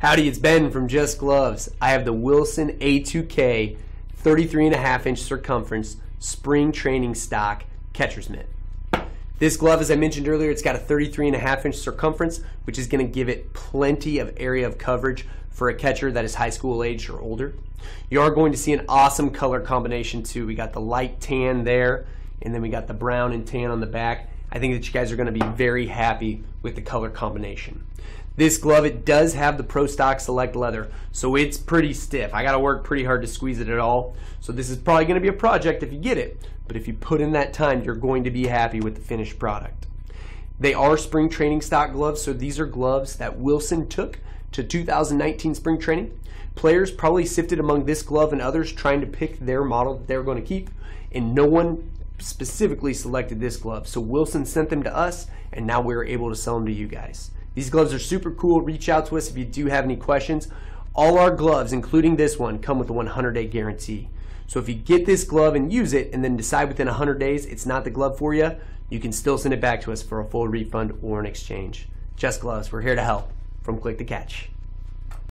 Howdy, it's Ben from Just Gloves. I have the Wilson A2K 33 and a half inch circumference spring training stock catcher's mitt. This glove, as I mentioned earlier, it's got a 33 and a half inch circumference, which is going to give it plenty of area of coverage for a catcher that is high school age or older. You are going to see an awesome color combination too. We got the light tan there, and then we got the brown and tan on the back. I think that you guys are going to be very happy with the color combination. This glove, it does have the Pro Stock Select leather, so it's pretty stiff. I gotta work pretty hard to squeeze it at all. So this is probably gonna be a project if you get it, but if you put in that time, you're going to be happy with the finished product. They are spring training stock gloves, so these are gloves that Wilson took to 2019 spring training. Players probably sifted among this glove and others trying to pick their model that they were going to keep, and no one specifically selected this glove. So Wilson sent them to us, and now we're able to sell them to you guys. These gloves are super cool. Reach out to us if you do have any questions. All our gloves, including this one, come with a 100 day guarantee. So if you get this glove and use it and then decide within 100 days it's not the glove for you, you can still send it back to us for a full refund or an exchange. Just Gloves, we're here to help from Click to Catch.